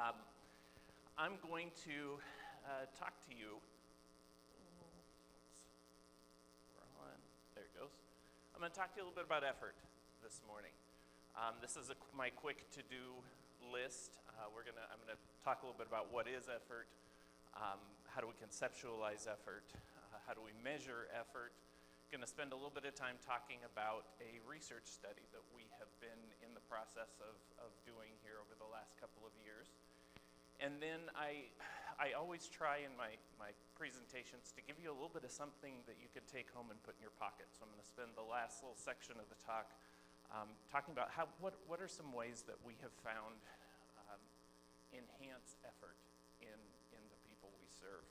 Um, I'm going to uh, talk to you. There it goes. I'm going to talk to you a little bit about effort this morning. Um, this is a, my quick to-do list. Uh, we're gonna. I'm going to talk a little bit about what is effort, um, how do we conceptualize effort, uh, how do we measure effort. Going to spend a little bit of time talking about a research study that we have been in the process of, of doing here over the last couple of years. And then I, I always try in my, my presentations to give you a little bit of something that you could take home and put in your pocket. So I'm going to spend the last little section of the talk um, talking about how, what, what are some ways that we have found um, enhance effort in, in the people we serve.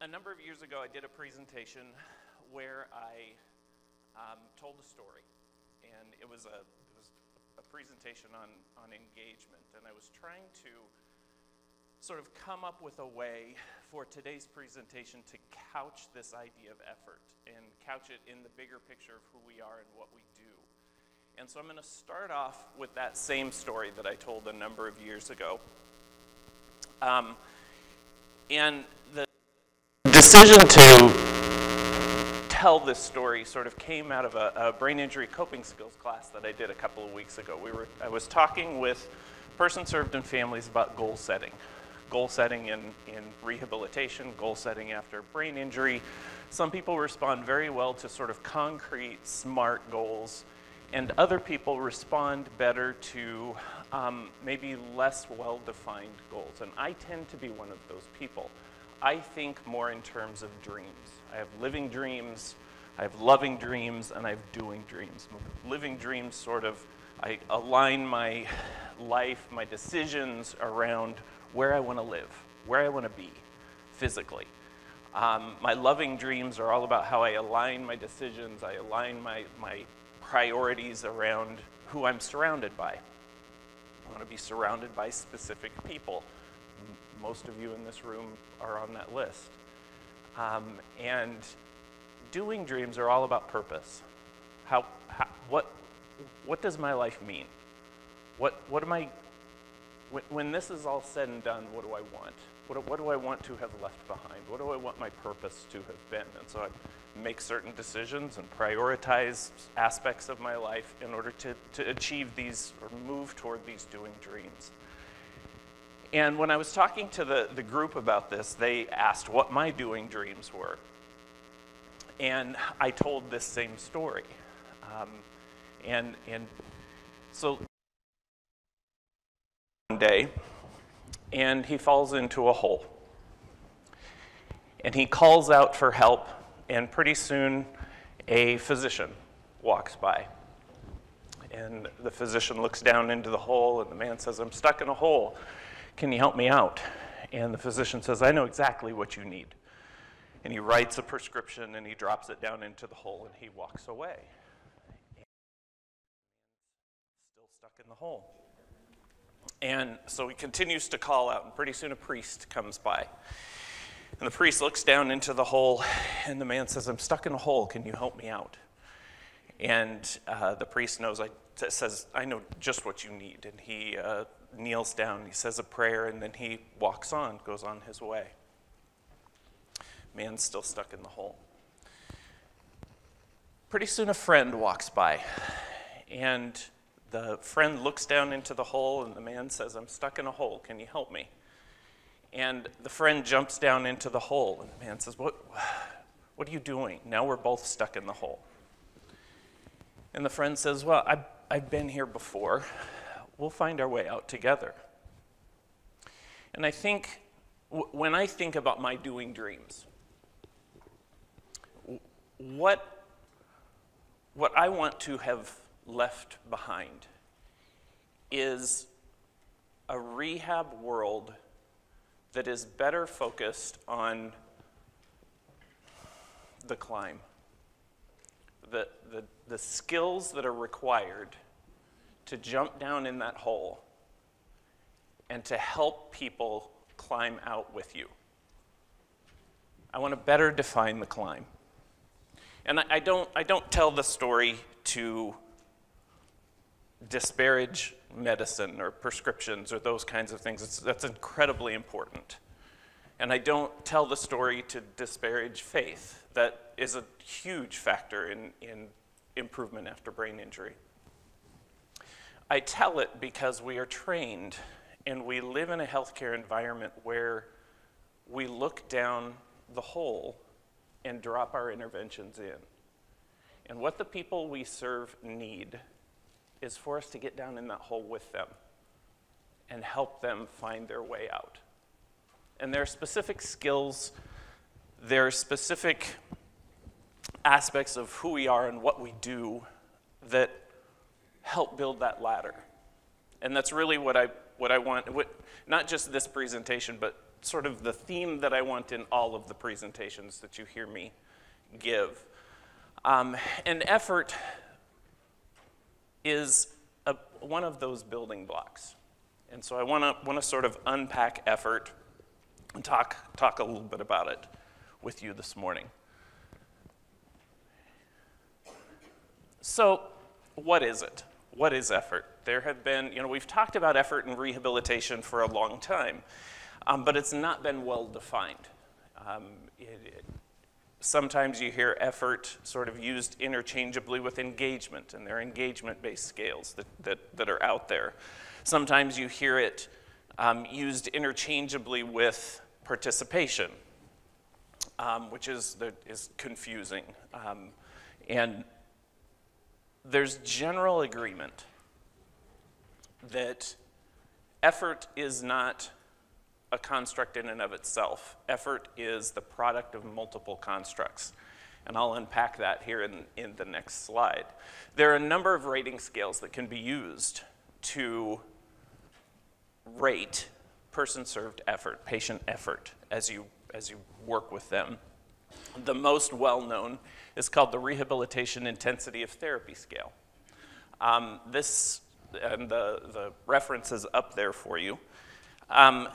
a number of years ago, I did a presentation where I um, told a story, and it was a presentation on on engagement, and I was trying to sort of come up with a way for today's presentation to couch this idea of effort and couch it in the bigger picture of who we are and what we do. And so I'm going to start off with that same story that I told a number of years ago. Um, and the decision to tell this story sort of came out of a, a, brain injury coping skills class that I did a couple of weeks ago. We were, I was talking with persons served and families about goal setting. Goal setting in, in rehabilitation, goal setting after brain injury. Some people respond very well to sort of concrete, smart goals, and other people respond better to um, maybe less well defined goals. And I tend to be one of those people. I think more in terms of dreams. I have living dreams, I have loving dreams, and I have doing dreams. Living dreams sort of, I align my life, my decisions around where I want to live, where I want to be physically. Um, my loving dreams are all about how I align my decisions, I align my, my priorities around who I'm surrounded by. I want to be surrounded by specific people most of you in this room are on that list. Um, and doing dreams are all about purpose. How, how, what, what does my life mean? What, what am I, when, when this is all said and done, what do I want? What, what do I want to have left behind? What do I want my purpose to have been? And so I make certain decisions and prioritize aspects of my life in order to, to achieve these or move toward these doing dreams. And when I was talking to the, the group about this, they asked what my doing dreams were. And I told this same story. Um, and, and so one day, and he falls into a hole. And he calls out for help, and pretty soon a physician walks by. And the physician looks down into the hole, and the man says, I'm stuck in a hole. Can you help me out? And the physician says, I know exactly what you need. And he writes a prescription and he drops it down into the hole and he walks away. And Still stuck in the hole. And so he continues to call out, and pretty soon a priest comes by. And the priest looks down into the hole, and the man says, I'm stuck in a hole. Can you help me out? And uh, the priest knows, I, says, I know just what you need. And he uh, kneels down, he says a prayer, and then he walks on, goes on his way. Man's still stuck in the hole. Pretty soon, a friend walks by, and the friend looks down into the hole, and the man says, I'm stuck in a hole. Can you help me? And the friend jumps down into the hole, and the man says, What, what are you doing? Now we're both stuck in the hole. And the friend says, Well, I've, I've been here before we'll find our way out together. And I think when I think about my doing dreams, what, what I want to have left behind is a rehab world that is better focused on the climb, the, the, the skills that are required to jump down in that hole and to help people climb out with you. I want to better define the climb. And I, I, don't, I don't tell the story to disparage medicine or prescriptions or those kinds of things. It's, that's incredibly important. And I don't tell the story to disparage faith. That is a huge factor in, in improvement after brain injury. I tell it because we are trained and we live in a healthcare environment where we look down the hole and drop our interventions in. And what the people we serve need is for us to get down in that hole with them and help them find their way out. And there are specific skills, there are specific aspects of who we are and what we do that help build that ladder. And that's really what I, what I want, what, not just this presentation, but sort of the theme that I want in all of the presentations that you hear me give. Um, and effort is a, one of those building blocks. And so I want to want to sort of unpack effort and talk talk a little bit about it with you this morning. So, what is it? What is effort? There have been, you know, we've talked about effort and rehabilitation for a long time, um, but it's not been well defined. Um, it, it, sometimes you hear effort sort of used interchangeably with engagement, and there are engagement based scales that, that, that are out there. Sometimes you hear it um, used interchangeably with participation, um, which is, is confusing. Um, and there's general agreement that effort is not a construct in and of itself. Effort is the product of multiple constructs. And I'll unpack that here in, in the next slide. There are a number of rating scales that can be used to rate person-served effort, patient effort, as you, as you work with them. The most well-known is called the Rehabilitation Intensity of Therapy Scale. Um, this, and the, the reference is up there for you. Um,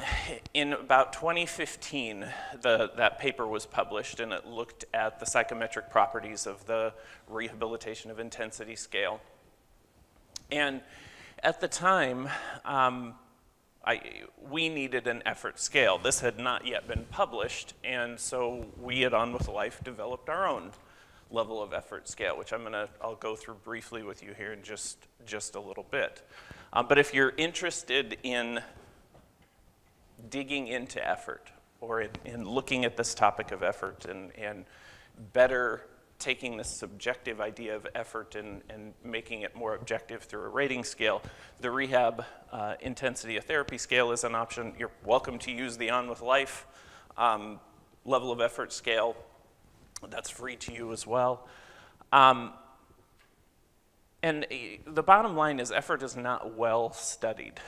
in about 2015, the, that paper was published and it looked at the psychometric properties of the rehabilitation of intensity scale. And at the time, um, I, we needed an effort scale. This had not yet been published, and so we at On With Life developed our own level of effort scale, which I'm gonna, I'll go through briefly with you here in just, just a little bit. Um, but if you're interested in digging into effort or in, in looking at this topic of effort and, and better taking this subjective idea of effort and, and making it more objective through a rating scale, the rehab uh, intensity of therapy scale is an option. You're welcome to use the On With Life um, level of effort scale that's free to you as well. Um, and uh, the bottom line is effort is not well studied.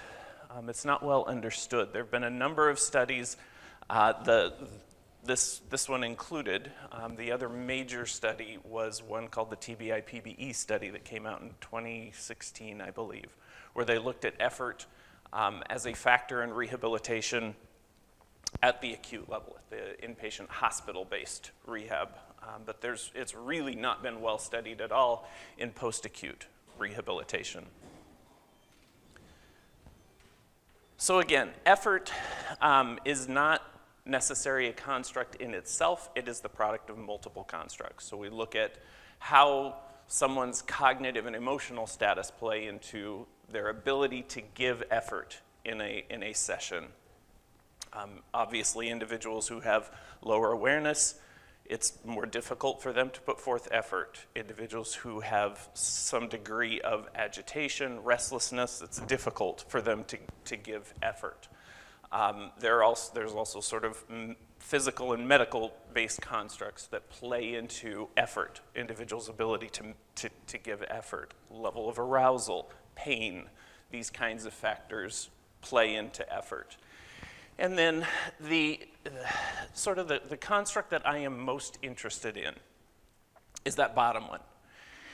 Um, it's not well understood. There have been a number of studies, uh, the, this, this one included. Um, the other major study was one called the TBI PBE study that came out in 2016, I believe, where they looked at effort um, as a factor in rehabilitation at the acute level, at the inpatient hospital-based rehab um, but there's, it's really not been well studied at all in post-acute rehabilitation. So again, effort um, is not necessarily a construct in itself, it is the product of multiple constructs. So we look at how someone's cognitive and emotional status play into their ability to give effort in a, in a session. Um, obviously, individuals who have lower awareness it's more difficult for them to put forth effort. Individuals who have some degree of agitation, restlessness, it's difficult for them to, to give effort. Um, there also, there's also sort of physical and medical based constructs that play into effort, individuals' ability to, to, to give effort, level of arousal, pain, these kinds of factors play into effort. And then the uh, sort of the, the construct that I am most interested in is that bottom one.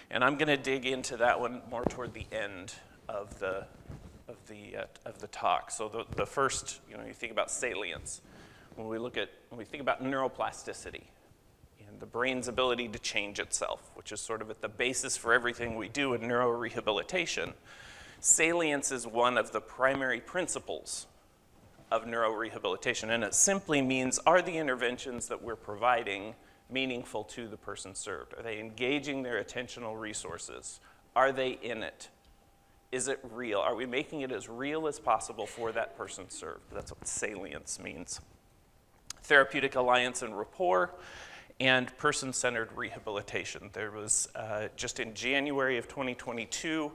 And I'm going to dig into that one more toward the end of the, of the, uh, of the talk. So the, the first, you know, you think about salience. When we look at, when we think about neuroplasticity and the brain's ability to change itself, which is sort of at the basis for everything we do in neurorehabilitation, Salience is one of the primary principles of neurorehabilitation, and it simply means are the interventions that we're providing meaningful to the person served? Are they engaging their attentional resources? Are they in it? Is it real? Are we making it as real as possible for that person served? That's what salience means. Therapeutic alliance and rapport and person centered rehabilitation. There was uh, just in January of 2022,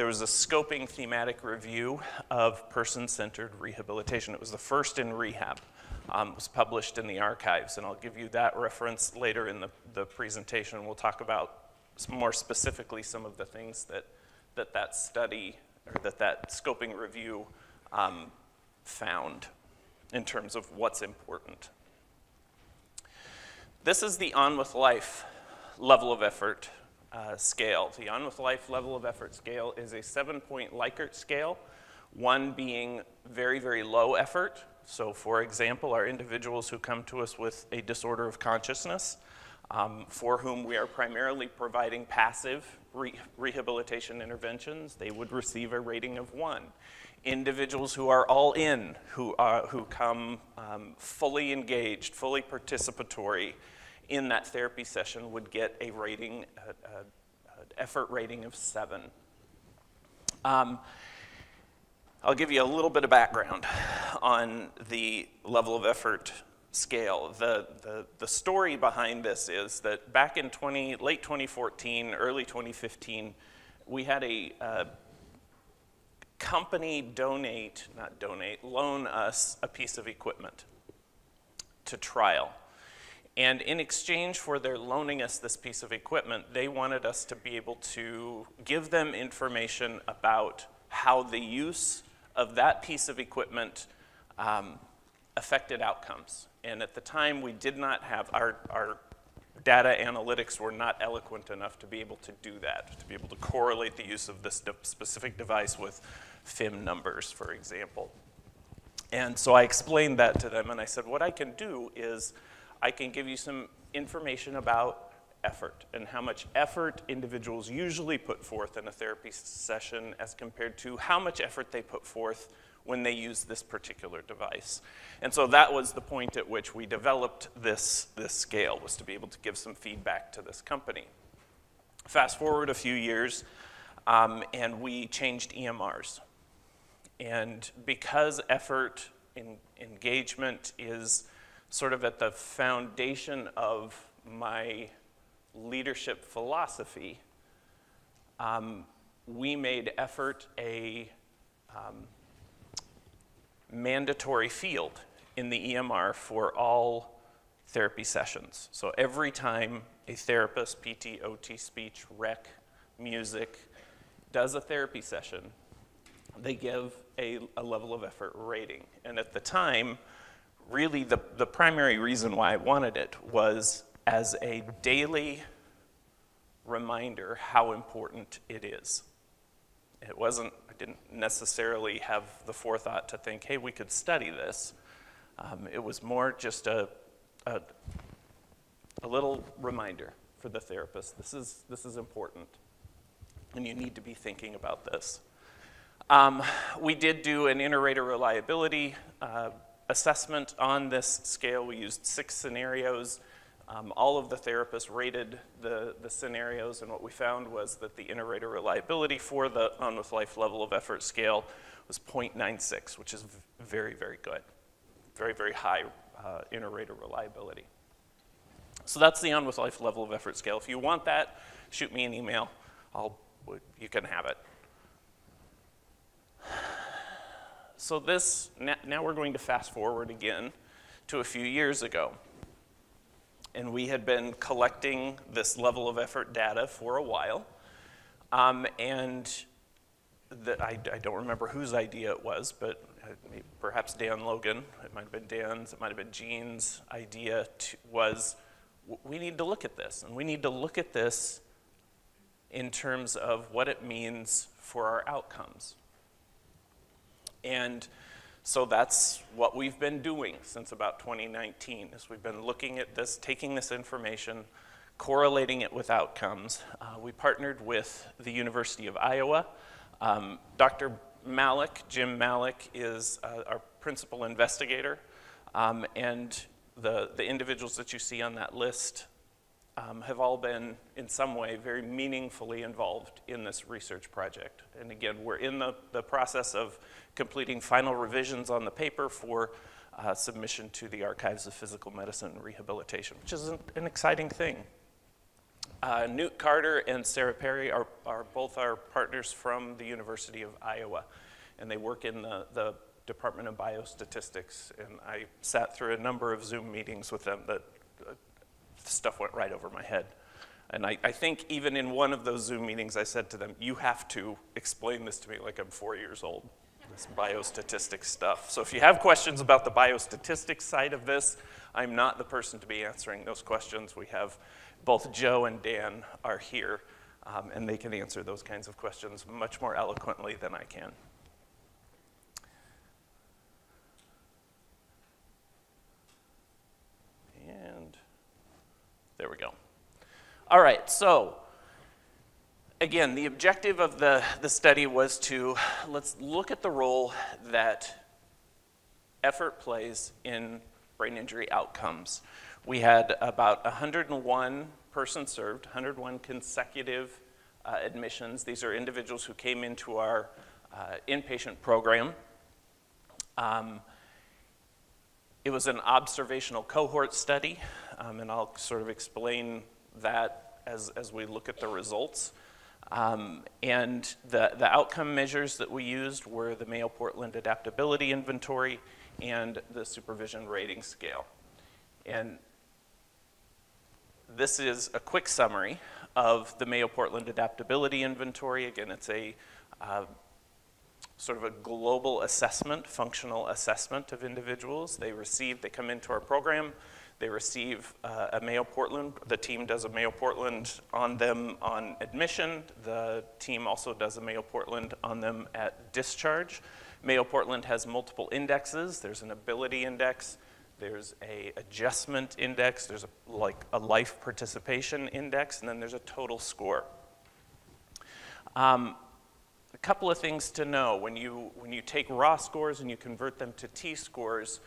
there was a scoping thematic review of person centered rehabilitation. It was the first in rehab. Um, it was published in the archives, and I'll give you that reference later in the, the presentation. We'll talk about more specifically some of the things that that, that study or that that scoping review um, found in terms of what's important. This is the On With Life level of effort uh, scale. The On With Life level of effort scale is a seven point Likert scale, one being very, very low effort. So, for example, our individuals who come to us with a disorder of consciousness, um, for whom we are primarily providing passive re rehabilitation interventions, they would receive a rating of one. Individuals who are all in, who, are, who come um, fully engaged, fully participatory in that therapy session would get a rating, effort rating of seven. Um, I'll give you a little bit of background on the level of effort scale. The, the, the story behind this is that back in 20, late 2014, early 2015, we had a uh, company donate, not donate, loan us a piece of equipment to trial. And in exchange for their loaning us this piece of equipment, they wanted us to be able to give them information about how the use of that piece of equipment um, affected outcomes. And at the time, we did not have, our, our data analytics were not eloquent enough to be able to do that, to be able to correlate the use of this de specific device with FIM numbers, for example. And so I explained that to them, and I said, what I can do is I can give you some information about effort and how much effort individuals usually put forth in a therapy session as compared to how much effort they put forth when they use this particular device. And so that was the point at which we developed this, this scale, was to be able to give some feedback to this company. Fast forward a few years, um, and we changed EMRs. And because effort in engagement is sort of at the foundation of my leadership philosophy, um, we made effort a um, mandatory field in the EMR for all therapy sessions. So every time a therapist, PT, OT, speech, rec, music, does a therapy session, they give a, a, level of effort rating. And at the time, really the, the primary reason why I wanted it was as a daily reminder how important it is. It wasn't, I didn't necessarily have the forethought to think, hey, we could study this. Um, it was more just a, a, a little reminder for the therapist. This is, this is important, and you need to be thinking about this. Um, we did do an inter-rater reliability uh, assessment on this scale. We used six scenarios. Um, all of the therapists rated the, the scenarios, and what we found was that the inter-rater reliability for the on with life level of effort scale was 0.96, which is very, very good very, very high uh, inter-rater reliability. So that's the on with life level of effort scale. If you want that, shoot me an email. I'll, you can have it. So this, now we're going to fast forward again to a few years ago. And we had been collecting this level of effort data for a while. Um, and that I, I, don't remember whose idea it was, but perhaps Dan Logan, it might have been Dan's, it might have been Gene's idea to, was we need to look at this, and we need to look at this in terms of what it means for our outcomes. And so that's what we've been doing since about 2019, is we've been looking at this, taking this information, correlating it with outcomes. Uh, we partnered with the University of Iowa Um, Dr. Malec, Jim Malec, is uh, our principal investigator, um, and the, the individuals that you see on that list um, have all been, in some way, very meaningfully involved in this research project. And again, we're in the, the process of completing final revisions on the paper for uh, submission to the Archives of Physical Medicine and Rehabilitation, which is an, an exciting thing. Uh, Knute Carter and Sarah Perry are, are both our partners from the University of Iowa, and they work in the, the Department of Biostatistics. And I sat through a number of Zoom meetings with them that uh, stuff went right over my head. And I, I, think even in one of those Zoom meetings, I said to them, You have to explain this to me like I'm four years old, this biostatistics stuff. So if you have questions about the biostatistics side of this, I'm not the person to be answering those questions. We have both Joe and Dan are here, um, and they can answer those kinds of questions much more eloquently than I can. And there we go. All right, so again, the objective of the, the study was to let's look at the role that effort plays in brain injury outcomes. We had about 101 persons served, 101 consecutive uh, admissions. These are individuals who came into our uh, inpatient program. Um, it was an observational cohort study, um, and I'll sort of explain that as, as we look at the results. Um, and the, the outcome measures that we used were the Mayo Portland Adaptability Inventory and the Supervision Rating Scale. And this is a quick summary of the Mayo Portland Adaptability Inventory. Again, it's a uh, sort of a global assessment, functional assessment of individuals. They receive, they come into our program, they receive uh, a Mayo Portland, the team does a Mayo Portland on them on admission. The team also does a Mayo Portland on them at discharge. Mayo Portland has multiple indexes. There's an ability index, there's a adjustment index, there's a, like a life participation index, and then there's a total score. Um, a couple of things to know when you when you take raw scores and you convert them to T scores.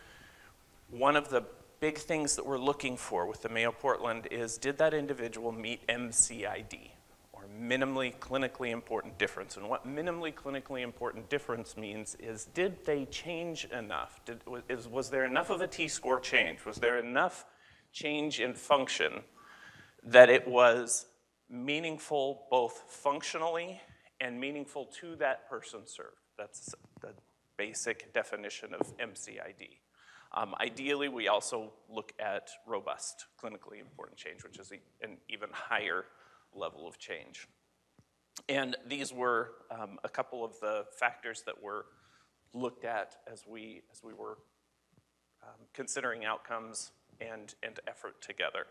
One of the big things that we're looking for with the Mayo Portland is did that individual meet MCID? Or minimally clinically important difference. And what minimally clinically important difference means is did they change enough? Did, was, was there enough of a T-score change? Was there enough change in function that it was meaningful both functionally and meaningful to that person served? That's the basic definition of MCID. Um, ideally, we also look at robust clinically important change, which is an even higher level of change. And these were um, a couple of the factors that were looked at as we, as we were um, considering outcomes and, and effort together.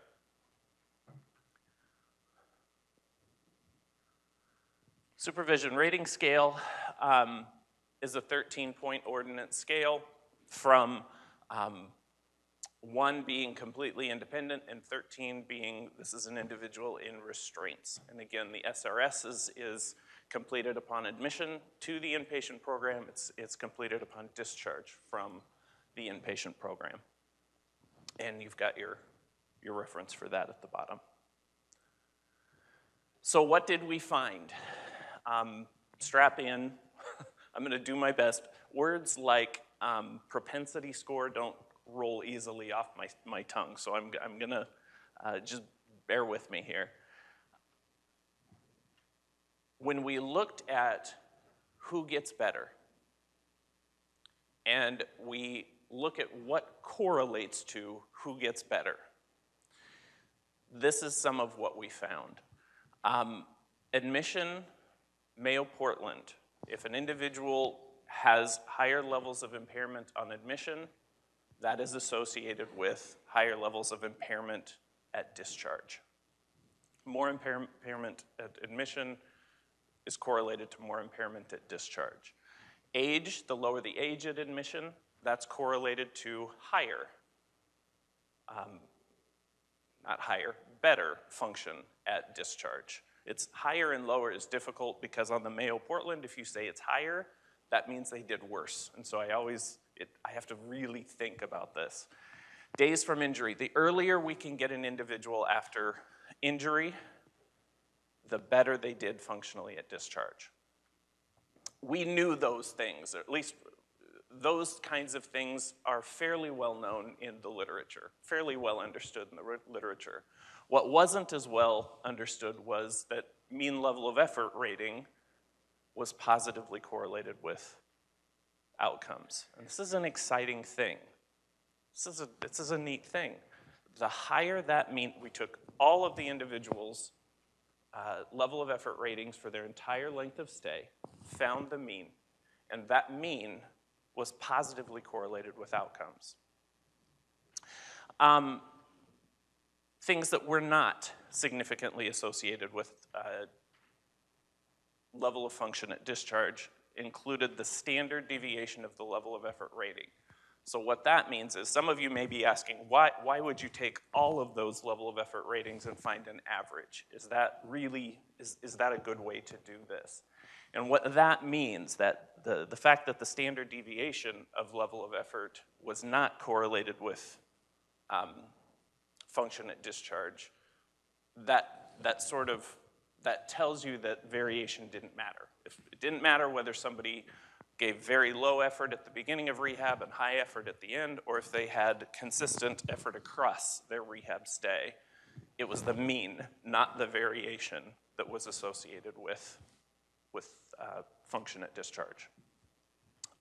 Supervision rating scale um, is a 13-point ordinance scale from um, one being completely independent and 13 being this is an individual in restraints. And again, the SRS is, is completed upon admission to the inpatient program. It's, it's completed upon discharge from the inpatient program. And you've got your, your reference for that at the bottom. So what did we find? Um, strap in. I'm going to do my best. Words like um, propensity score don't roll easily off my, my tongue, so I'm, I'm to uh, just bear with me here. When we looked at who gets better, and we look at what correlates to who gets better, this is some of what we found. Um, admission, Mayo Portland. If an individual has higher levels of impairment on admission, that is associated with higher levels of impairment at discharge. More impairment at admission is correlated to more impairment at discharge. Age, the lower the age at admission, that's correlated to higher, um, not higher, better function at discharge. It's higher and lower is difficult because on the Mayo Portland, if you say it's higher, that means they did worse. And so I always, it, I have to really think about this. Days from injury. The earlier we can get an individual after injury, the better they did functionally at discharge. We knew those things, or at least those kinds of things are fairly well known in the literature, fairly well understood in the literature. What wasn't as well understood was that mean level of effort rating was positively correlated with outcomes. And this is an exciting thing. This is a, this is a neat thing. The higher that mean, we took all of the individuals' uh, level of effort ratings for their entire length of stay, found the mean, and that mean was positively correlated with outcomes. Um, things that were not significantly associated with uh, level of function at discharge included the standard deviation of the level of effort rating. So what that means is some of you may be asking, why, why would you take all of those level of effort ratings and find an average? Is that really, is, is that a good way to do this? And what that means, that the, the fact that the standard deviation of level of effort was not correlated with um, function at discharge, that, that sort of, that tells you that variation didn't matter. If it didn't matter whether somebody gave very low effort at the beginning of rehab and high effort at the end, or if they had consistent effort across their rehab stay, it was the mean, not the variation, that was associated with, with uh, function at discharge.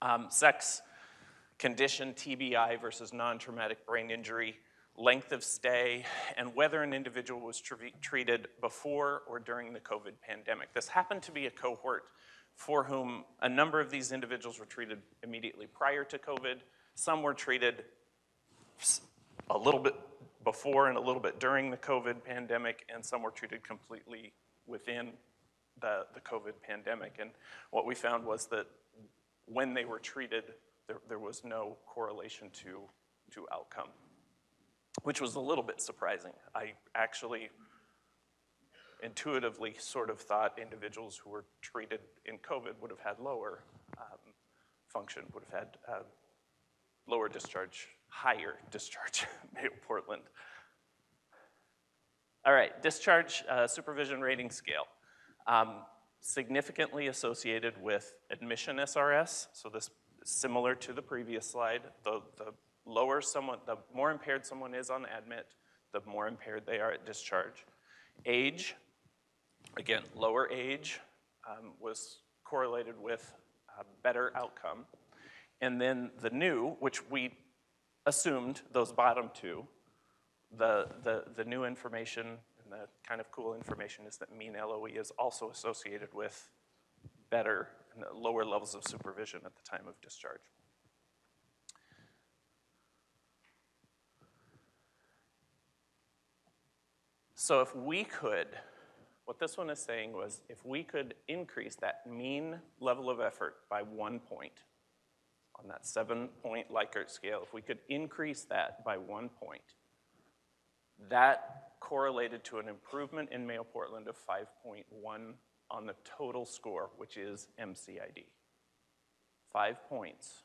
Um, sex, condition, TBI versus non-traumatic brain injury, length of stay, and whether an individual was treated before or during the COVID pandemic. This happened to be a cohort for whom a number of these individuals were treated immediately prior to COVID. Some were treated a little bit before and a little bit during the COVID pandemic, and some were treated completely within the, the COVID pandemic. And what we found was that when they were treated, there, there was no correlation to, to outcome which was a little bit surprising. I actually intuitively sort of thought individuals who were treated in COVID would have had lower um, function, would have had uh, lower discharge, higher discharge, Mayo Portland. All right, discharge uh, supervision rating scale. Um, significantly associated with admission SRS, so this is similar to the previous slide. The, the lower someone, the more impaired someone is on admit, the more impaired they are at discharge. Age, again, lower age um, was correlated with better outcome. And then the new, which we assumed those bottom two, the, the, the new information and the kind of cool information is that mean LOE is also associated with better and lower levels of supervision at the time of discharge. So if we could, what this one is saying was if we could increase that mean level of effort by one point on that seven point Likert scale, if we could increase that by one point, that correlated to an improvement in Mayo Portland of 5.1 on the total score, which is MCID. Five points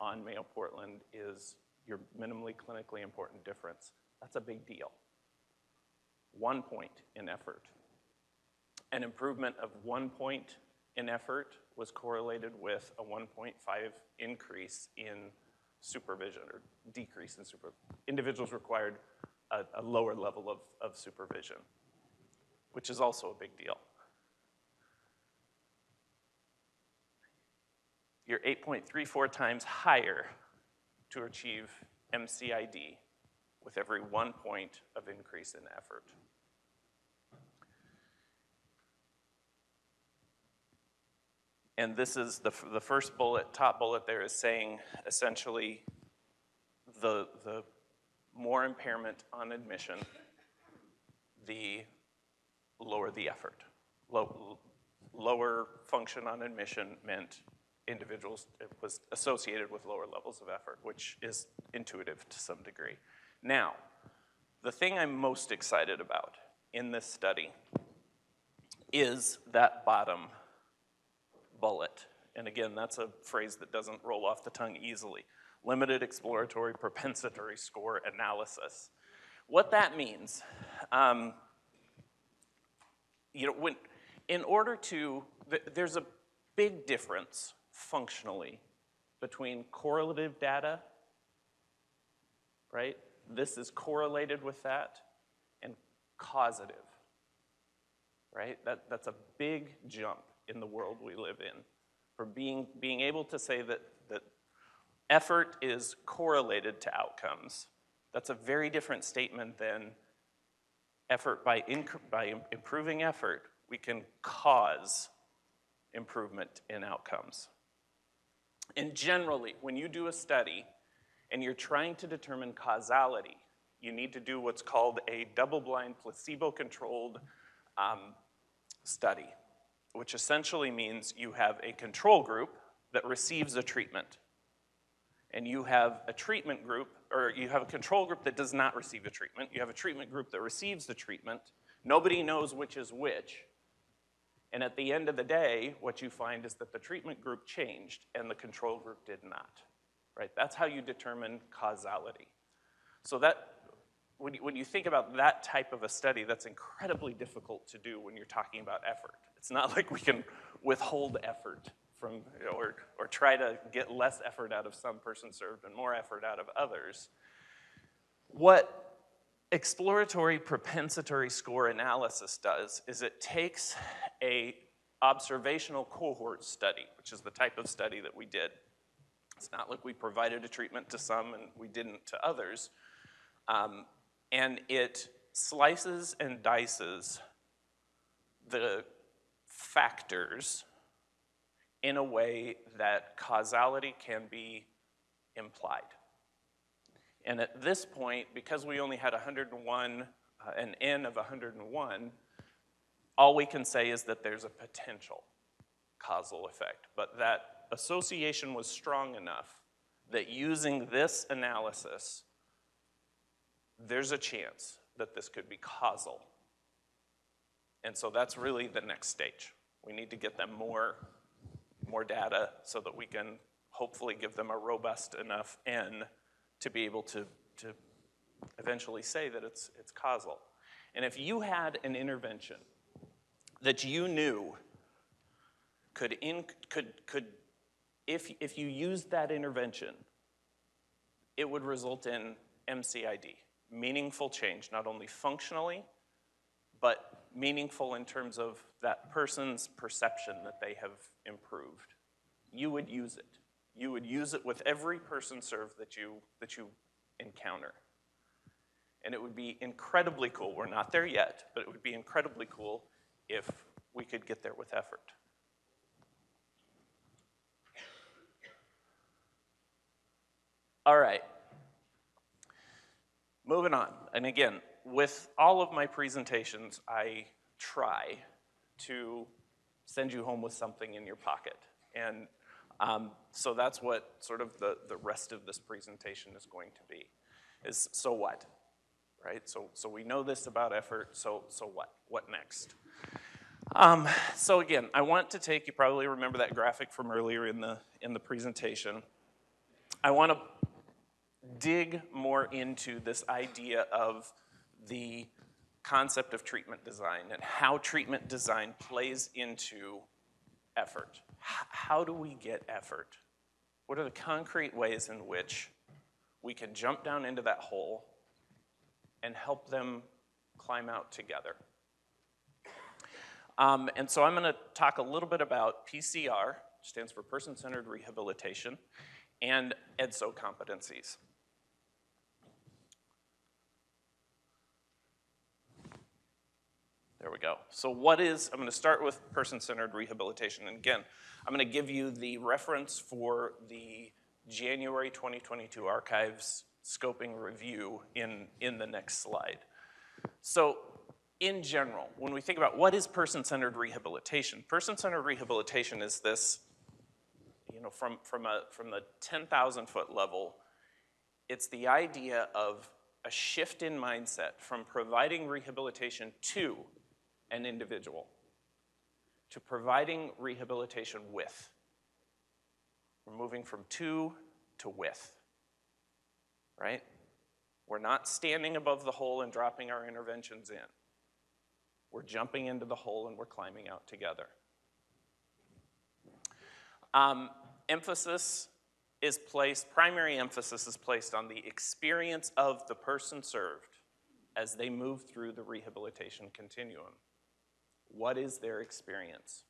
on Mayo Portland is your minimally clinically important difference. That's a big deal one point in effort. An improvement of one point in effort was correlated with a 1.5 increase in supervision or decrease in supervision. Individuals required a, a lower level of, of supervision, which is also a big deal. You're 8.34 times higher to achieve MCID with every one point of increase in effort. And this is the, the first bullet, top bullet there is saying essentially the, the more impairment on admission, the lower the effort. Low, lower function on admission meant individuals, it was associated with lower levels of effort, which is intuitive to some degree. Now, the thing I'm most excited about in this study is that bottom bullet. And again, that's a phrase that doesn't roll off the tongue easily. Limited exploratory propensitory score analysis. What that means, um, you know, when, in order to, th- there's a big difference functionally between correlative data, right? This is correlated with that, and causative, right? That, that's a big jump in the world we live in. For being, being able to say that, that effort is correlated to outcomes, that's a very different statement than effort by, by improving effort, we can cause improvement in outcomes. And generally, when you do a study and you're trying to determine causality, you need to do what's called a double blind, placebo controlled um, study, which essentially means you have a control group that receives a treatment. And you have a treatment group, or you have a control group that does not receive a treatment. You have a treatment group that receives the treatment. Nobody knows which is which. And at the end of the day, what you find is that the treatment group changed and the control group did not. Right? That's how you determine causality. So that when you, when you think about that type of a study, that's incredibly difficult to do when you're talking about effort. It's not like we can withhold effort from, or, or try to get less effort out of some person served and more effort out of others. What exploratory propensitory score analysis does is it takes a observational cohort study, which is the type of study that we did. It's not like we provided a treatment to some and we didn't to others. Um, and it slices and dices the factors in a way that causality can be implied. And at this point, because we only had 101, uh, an N of 101, all we can say is that there's a potential causal effect. But that association was strong enough that using this analysis, there's a chance that this could be causal. And so that's really the next stage. We need to get them more, more data so that we can hopefully give them a robust enough N to be able to, to eventually say that it's, it's causal. And if you had an intervention that you knew could, in, could, could if, if you used that intervention, it would result in MCID, meaningful change, not only functionally, but meaningful in terms of that person's perception that they have improved. You would use it you would use it with every person served that you, that you encounter. And it would be incredibly cool. We're not there yet, but it would be incredibly cool if we could get there with effort. All right. Moving on. And again, with all of my presentations, I try to send you home with something in your pocket. And um, so that's what sort of the, the rest of this presentation is going to be, is so what, right? So, so we know this about effort, so, so what? What next? Um, so again, I want to take, you probably remember that graphic from earlier in the, in the presentation. I want to dig more into this idea of the concept of treatment design and how treatment design plays into effort how do we get effort? What are the concrete ways in which we can jump down into that hole and help them climb out together? Um, and so I'm going to talk a little bit about PCR, stands for Person Centered Rehabilitation, and EDSO competencies. There we go. So, what is, I'm going to start with person centered rehabilitation. And again, I'm going to give you the reference for the January 2022 archives scoping review in, in the next slide. So, in general, when we think about what is person centered rehabilitation, person centered rehabilitation is this, you know, from, from, a, from the 10,000 foot level, it's the idea of a shift in mindset from providing rehabilitation to an individual. to providing rehabilitation with. We're moving from to to with, right? We're not standing above the hole and dropping our interventions in. We're jumping into the hole and we're climbing out together. Um, emphasis is placed, primary emphasis is placed on the experience of the person served as they move through the rehabilitation continuum. What is their experience?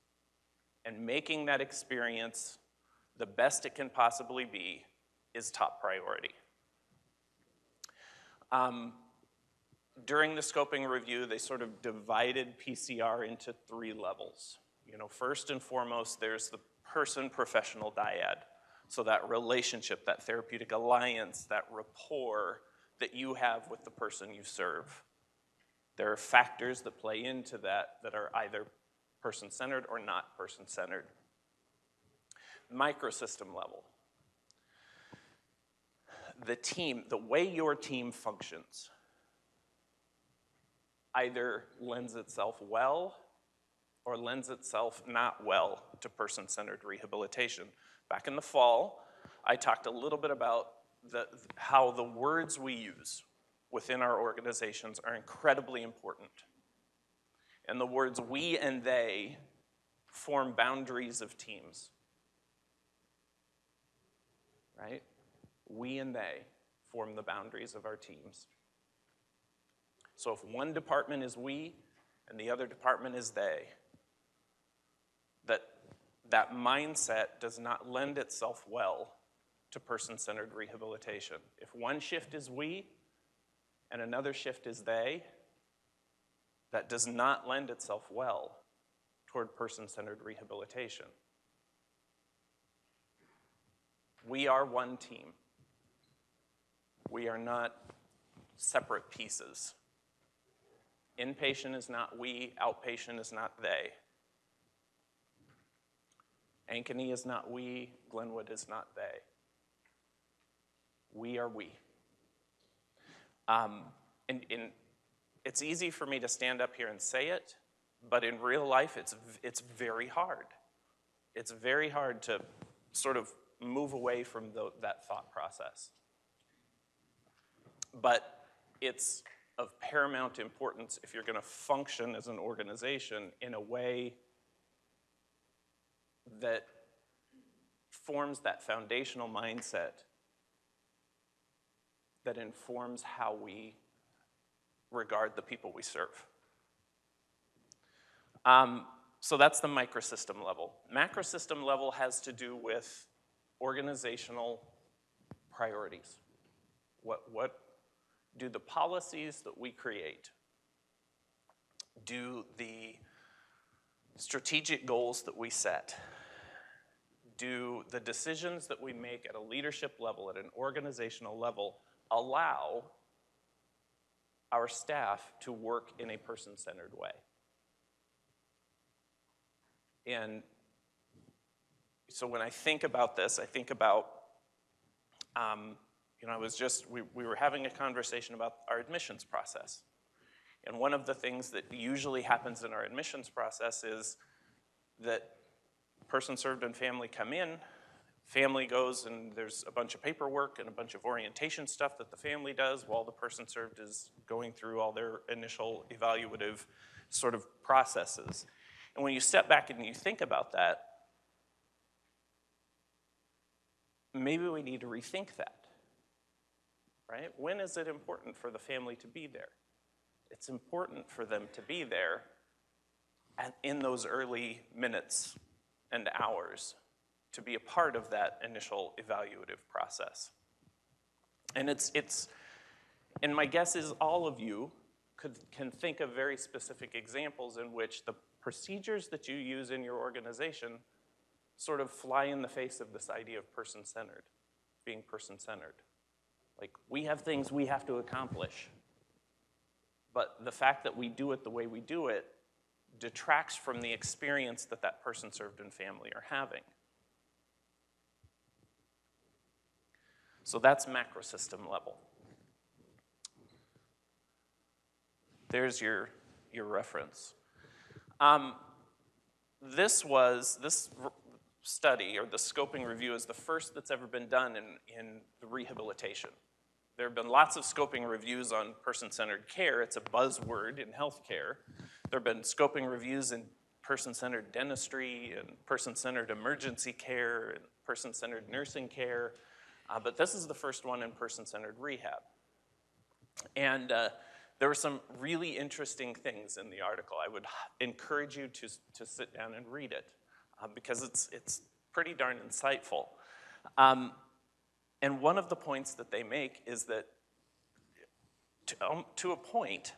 And making that experience the best it can possibly be is top priority. Um, during the scoping review, they sort of divided PCR into three levels. You know, first and foremost, there's the person professional dyad. So that relationship, that therapeutic alliance, that rapport that you have with the person you serve. There are factors that play into that that are either person centered or not person centered. Microsystem level. The team, the way your team functions, either lends itself well or lends itself not well to person centered rehabilitation. Back in the fall, I talked a little bit about the, how the words we use within our organizations are incredibly important. And the words we and they form boundaries of teams. Right? We and they form the boundaries of our teams. So if one department is we and the other department is they, that that mindset does not lend itself well to person centered rehabilitation. If one shift is we and another shift is they, that does not lend itself well toward person centered rehabilitation. We are one team. We are not separate pieces. Inpatient is not we, outpatient is not they. Ankeny is not we, Glenwood is not they. We are we. Um, and, and it's easy for me to stand up here and say it, but in real life, it's, it's very hard. It's very hard to sort of move away from the, that thought process. But it's of paramount importance if you're going to function as an organization in a way that forms that foundational mindset that informs how we regard the people we serve. Um, so that's the microsystem level. Macrosystem level has to do with organizational priorities. What, what do the policies that we create, do the strategic goals that we set, do the decisions that we make at a leadership level, at an organizational level, allow our staff to work in a person centered way? And so when I think about this, I think about, um, you know, I was just, we, we were having a conversation about our admissions process. And one of the things that usually happens in our admissions process is that person served and family come in, family goes and there's a bunch of paperwork and a bunch of orientation stuff that the family does while the person served is going through all their initial evaluative sort of processes. And when you step back and you think about that, maybe we need to rethink that. Right? When is it important for the family to be there? It's important for them to be there in those early minutes and hours to be a part of that initial evaluative process. And it's, it's and my guess is all of you could, can think of very specific examples in which the procedures that you use in your organization sort of fly in the face of this idea of person centered, being person centered. Like, we have things we have to accomplish. But the fact that we do it the way we do it detracts from the experience that that person served and family are having. So that's macro system level. There's your, your reference. Um, this was, this study, or the scoping review, is the first that's ever been done in, in the rehabilitation. There have been lots of scoping reviews on person-centered care. It's a buzzword in healthcare. There have been scoping reviews in person-centered dentistry and person-centered emergency care and person-centered nursing care. Uh, but this is the first one in person-centered rehab. And uh, there were some really interesting things in the article. I would encourage you to, to sit down and read it uh, because it's, it's pretty darn insightful. Um, and one of the points that they make is that to, um, to a point,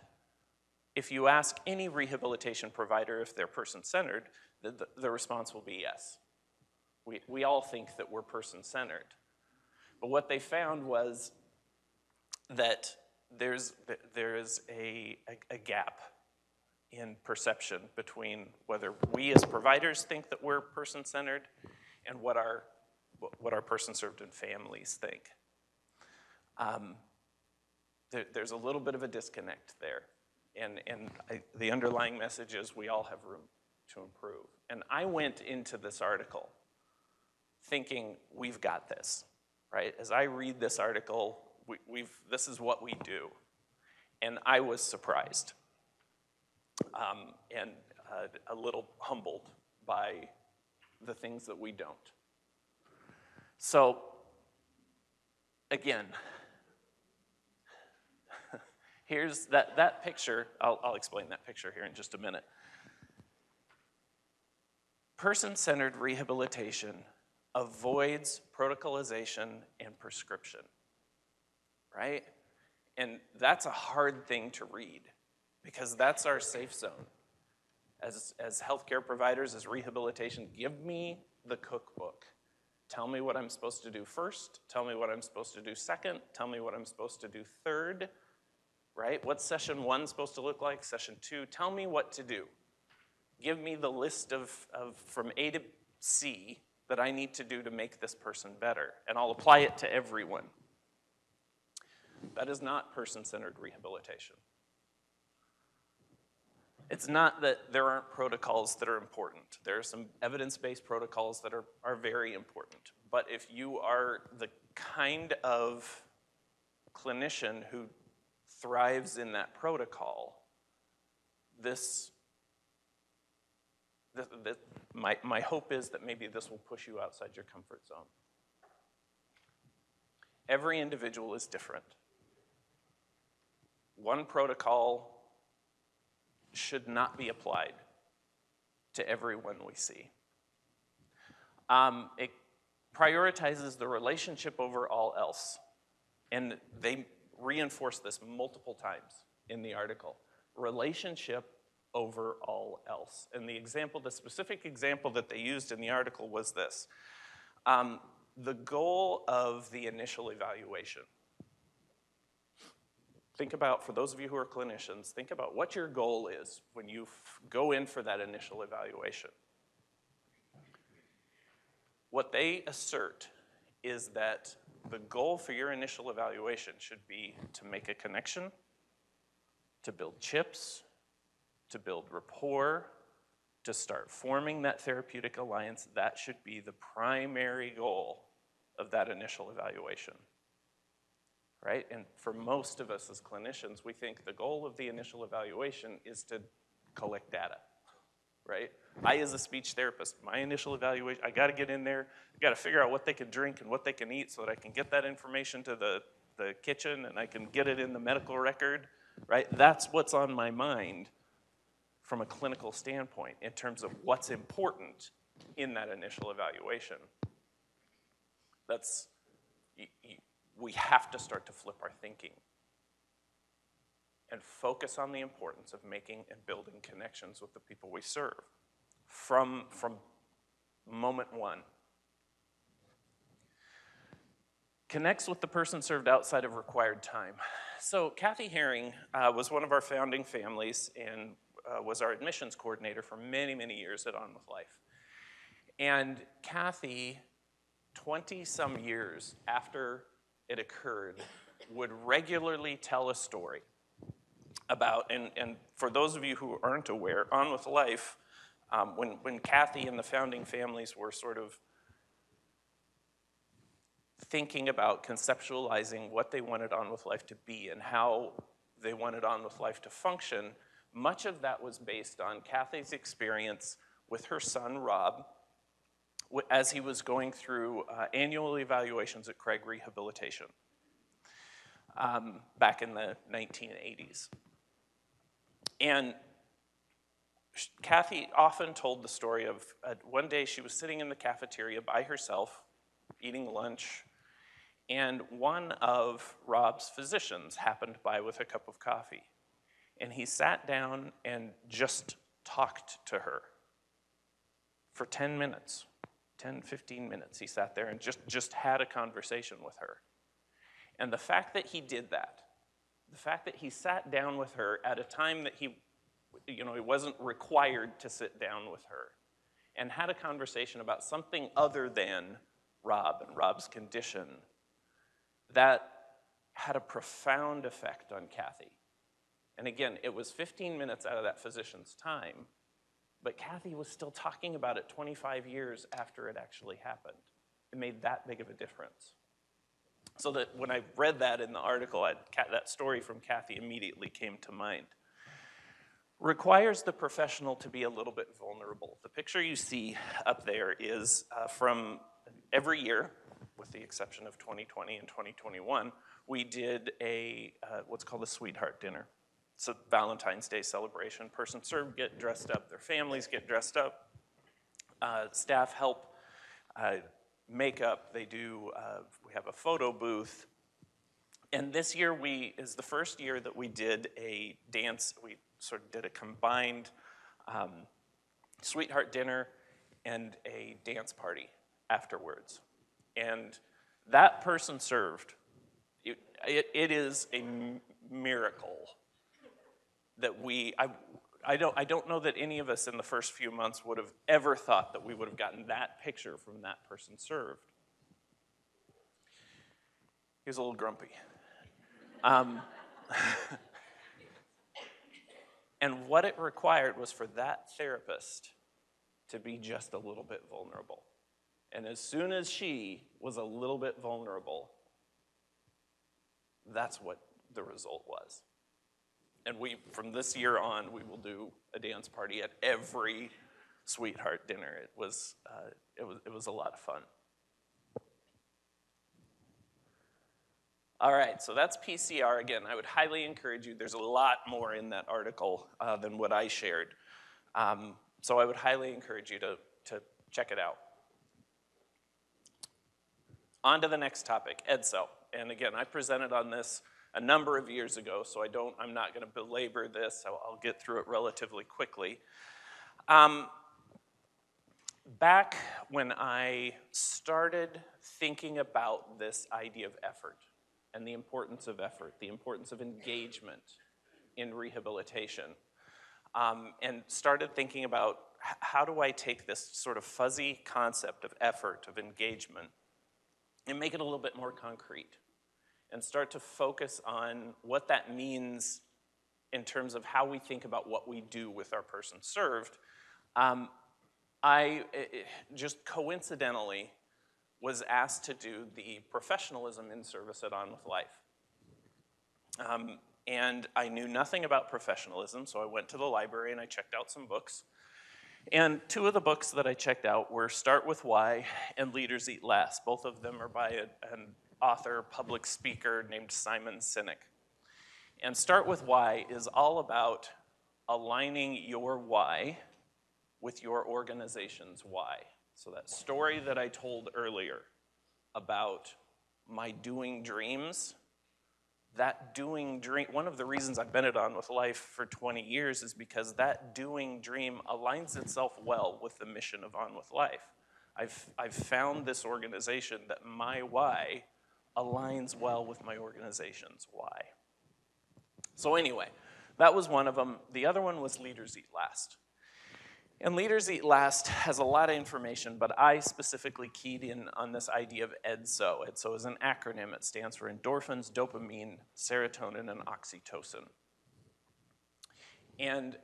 if you ask any rehabilitation provider if they're person centered, the, the, the response will be yes. We, we all think that we're person centered. But what they found was that there's, there is a, a, a gap in perception between whether we as providers think that we're person centered and what our, what our person served and families think. Um, there, there's a little bit of a disconnect there. And, and I, the underlying message is we all have room to improve. And I went into this article thinking, we've got this, right? As I read this article, we, we've, this is what we do. And I was surprised um, and uh, a little humbled by the things that we don't. So, again, here's that, that picture. I'll, I'll explain that picture here in just a minute. Person centered rehabilitation avoids protocolization and prescription, right? And that's a hard thing to read because that's our safe zone. As, as healthcare providers, as rehabilitation, give me the cookbook. Tell me what I'm supposed to do first. Tell me what I'm supposed to do second. Tell me what I'm supposed to do third. Right? What's session one supposed to look like? Session two? Tell me what to do. Give me the list of, of from A to C that I need to do to make this person better, and I'll apply it to everyone. That is not person centered rehabilitation. It's not that there aren't protocols that are important. There are some evidence based protocols that are, are very important. But if you are the kind of clinician who thrives in that protocol, this, this, this my, my hope is that maybe this will push you outside your comfort zone. Every individual is different. One protocol should not be applied to everyone we see. Um, it prioritizes the relationship over all else. And they reinforce this multiple times in the article. Relationship over all else. And the example, the specific example that they used in the article was this. Um, the goal of the initial evaluation think about, for those of you who are clinicians, think about what your goal is when you go in for that initial evaluation. What they assert is that the goal for your initial evaluation should be to make a connection, to build chips, to build rapport, to start forming that therapeutic alliance. That should be the primary goal of that initial evaluation right? And for most of us as clinicians, we think the goal of the initial evaluation is to collect data, right? I, as a speech therapist, my initial evaluation, I gotta get in there, I gotta figure out what they can drink and what they can eat so that I can get that information to the, the kitchen and I can get it in the medical record, right? That's what's on my mind from a clinical standpoint in terms of what's important in that initial evaluation. That's, we have to start to flip our thinking and focus on the importance of making and building connections with the people we serve from, from moment one. Connects with the person served outside of required time. So, Kathy Herring uh, was one of our founding families and uh, was our admissions coordinator for many, many years at On With Life. And Kathy, 20 some years after it occurred would regularly tell a story about, and, and for those of you who aren't aware, On With Life Um, when, when Kathy and the founding families were sort of thinking about conceptualizing what they wanted On With Life to be and how they wanted On With Life to function, much of that was based on Kathy's experience with her son, Rob, as he was going through uh, annual evaluations at Craig Rehabilitation um, back in the 1980s. And Kathy often told the story of uh, one day she was sitting in the cafeteria by herself, eating lunch, and one of Rob's physicians happened by with a cup of coffee. And he sat down and just talked to her for 10 minutes, 10, 15 minutes. He sat there and just, just had a conversation with her. And the fact that he did that, the fact that he sat down with her at a time that he, you know, he wasn't required to sit down with her, and had a conversation about something other than Rob and Rob's condition that had a profound effect on Kathy. And again, it was 15 minutes out of that physician's time, but Kathy was still talking about it 25 years after it actually happened. It made that big of a difference. So that when I read that in the article, I, that story from Kathy immediately came to mind. Requires the professional to be a little bit vulnerable. The picture you see up there is uh, from every year with the exception of 2020 and 2021, we did a uh, what's called a sweetheart dinner. It's a Valentine's Day celebration. Person served get dressed up, their families get dressed up, uh, staff help uh, makeup. They do. Uh, we have a photo booth. And this year we is the first year that we did a dance. We sort of did a combined um, sweetheart dinner and a dance party afterwards and that person served. It, it, it is a miracle that we, I, I, don't, I don't know that any of us in the first few months would have ever thought that we would have gotten that picture from that person served. He was a little grumpy. Um, and what it required was for that therapist to be just a little bit vulnerable. And as soon as she was a little bit vulnerable, that's what the result was. And we, from this year on, we will do a dance party at every sweetheart dinner. It was, uh, it was, it was a lot of fun. All right, so that's PCR. Again, I would highly encourage you. There's a lot more in that article uh, than what I shared. Um, so I would highly encourage you to, to check it out. On to the next topic, EdSO. And again, I presented on this a number of years ago, so I don't, I'm not gonna belabor this, so I'll get through it relatively quickly. Um, back when I started thinking about this idea of effort and the importance of effort, the importance of engagement in rehabilitation, um, and started thinking about how do I take this sort of fuzzy concept of effort, of engagement, and make it a little bit more concrete and start to focus on what that means in terms of how we think about what we do with our person served. Um, I just coincidentally was asked to do the professionalism in service at On With Life. Um, and I knew nothing about professionalism, so I went to the library and I checked out some books. And two of the books that I checked out were Start With Why and Leaders Eat Last. Both of them are by a, an author, public speaker named Simon Sinek. And Start With Why is all about aligning your why with your organization's why. So that story that I told earlier about my doing dreams that doing dream, one of the reasons I've been it on with life for 20 years is because that doing dream aligns itself well with the mission of On With Life. I've, I've found this organization that my why aligns well with my organization's why. So, anyway, that was one of them. The other one was Leaders Eat Last. And Leaders Eat Last has a lot of information, but I specifically keyed in on this idea of EDSO. EDSO is an acronym. It stands for endorphins, dopamine, serotonin, and oxytocin. And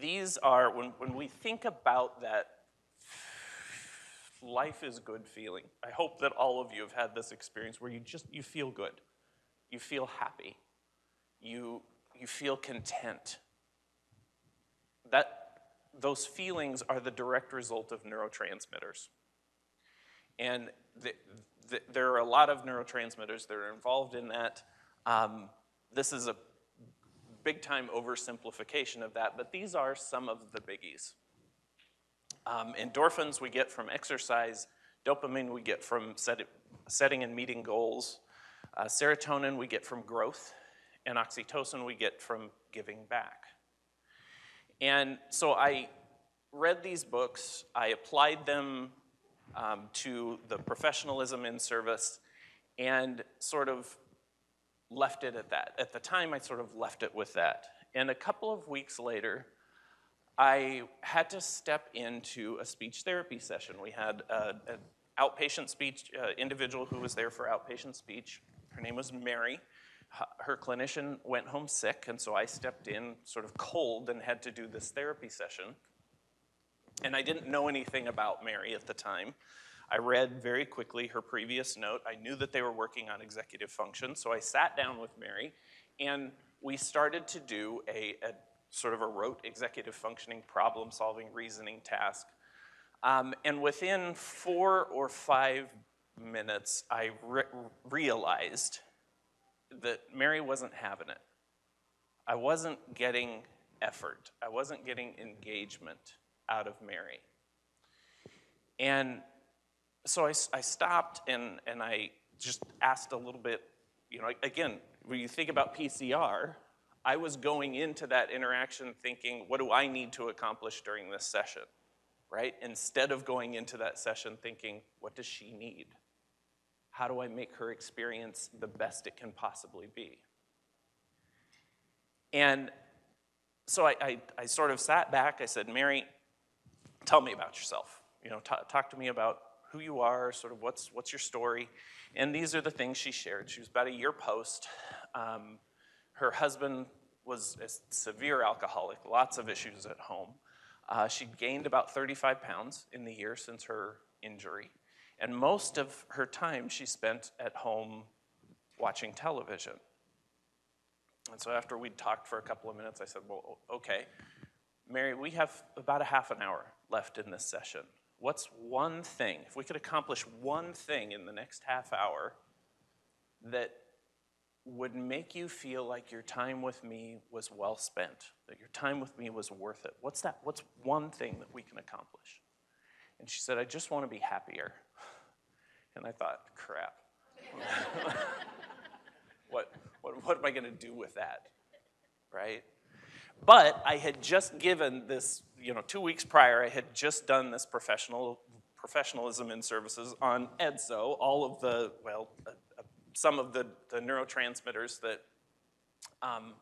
these are, when, when we think about that life is good feeling, I hope that all of you have had this experience where you just, you feel good. You feel happy. You, you feel content. That, those feelings are the direct result of neurotransmitters. And the, the, there are a lot of neurotransmitters that are involved in that. Um, this is a big time oversimplification of that, but these are some of the biggies. Um, endorphins we get from exercise, dopamine we get from set, setting and meeting goals, uh, serotonin we get from growth, and oxytocin we get from giving back. And so I read these books, I applied them um, to the professionalism in service, and sort of left it at that. At the time, I sort of left it with that. And a couple of weeks later, I had to step into a speech therapy session. We had an outpatient speech uh, individual who was there for outpatient speech. Her name was Mary. Her clinician went home sick, and so I stepped in sort of cold and had to do this therapy session. And I didn't know anything about Mary at the time. I read very quickly her previous note. I knew that they were working on executive function, so I sat down with Mary and we started to do a, a sort of a rote executive functioning problem solving reasoning task. Um, and within four or five minutes, I re- realized that Mary wasn't having it. I wasn't getting effort, I wasn't getting engagement out of Mary. And so I, I stopped and, and I just asked a little bit, you know, again, when you think about PCR, I was going into that interaction thinking, what do I need to accomplish during this session, right? Instead of going into that session thinking, what does she need? How do I make her experience the best it can possibly be? And so I, I, I sort of sat back. I said, Mary, tell me about yourself. You know, t- talk to me about who you are, sort of what's, what's your story. And these are the things she shared. She was about a year post. Um, her husband was a severe alcoholic, lots of issues at home. Uh, she'd gained about 35 pounds in the year since her injury. And most of her time she spent at home watching television. And so after we'd talked for a couple of minutes, I said, Well, okay, Mary, we have about a half an hour left in this session. What's one thing, if we could accomplish one thing in the next half hour that would make you feel like your time with me was well spent, that your time with me was worth it? What's that? What's one thing that we can accomplish? And she said, I just want to be happier. And I thought, crap. what, what, what am I going to do with that? Right? But I had just given this, you know, two weeks prior, I had just done this professional professionalism in services on EDSO, all of the, well, some of the, the neurotransmitters that um,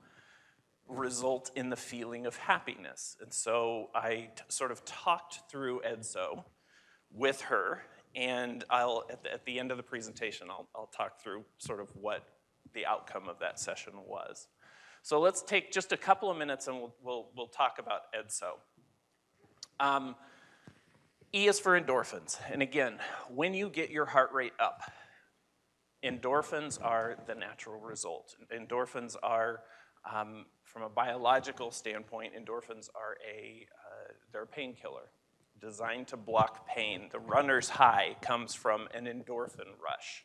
result in the feeling of happiness. And so I sort of talked through EDSO with her, and I'll, at the, at the end of the presentation, I'll, I'll talk through sort of what the outcome of that session was. So let's take just a couple of minutes and we'll, we'll, we'll talk about EDSO. Um, e is for endorphins. And again, when you get your heart rate up, endorphins are the natural result. Endorphins are, um, from a biological standpoint, endorphins are a, uh, they're a painkiller designed to block pain. The runner's high comes from an endorphin rush.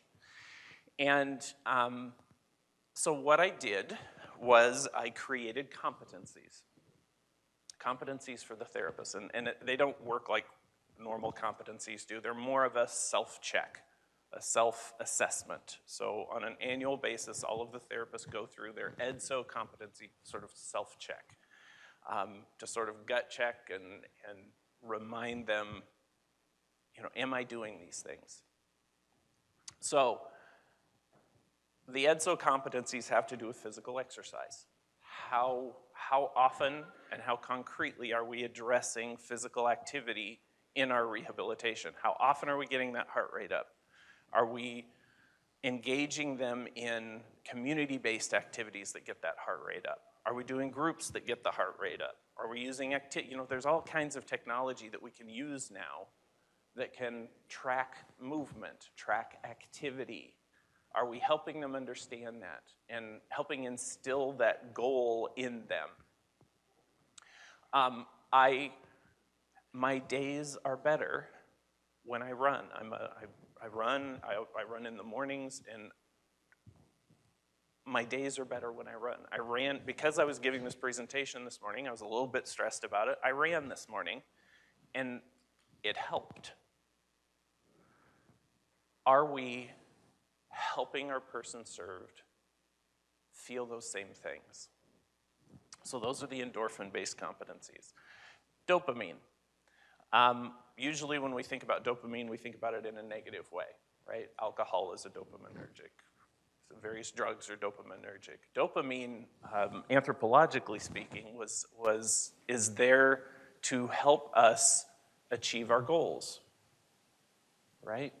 And um, so what I did was I created competencies. Competencies for the therapist. And, and it, they don't work like normal competencies do, they're more of a self check, a self assessment. So, on an annual basis, all of the therapists go through their EDSO competency sort of self check um, to sort of gut check and, and remind them, you know, am I doing these things? So, the EDSO competencies have to do with physical exercise. How, how often and how concretely are we addressing physical activity in our rehabilitation? How often are we getting that heart rate up? Are we engaging them in community based activities that get that heart rate up? Are we doing groups that get the heart rate up? Are we using acti- you know, there's all kinds of technology that we can use now that can track movement, track activity. Are we helping them understand that and helping instill that goal in them? Um, I, my days are better when I run. I'm a, I, I run, I, I run in the mornings, and my days are better when I run. I ran, because I was giving this presentation this morning, I was a little bit stressed about it. I ran this morning, and it helped. Are we helping our person served feel those same things? So, those are the endorphin based competencies. Dopamine. Um, usually, when we think about dopamine, we think about it in a negative way, right? Alcohol is a dopaminergic. So various drugs are dopaminergic. Dopamine, um, anthropologically speaking, was, was, is there to help us achieve our goals, right?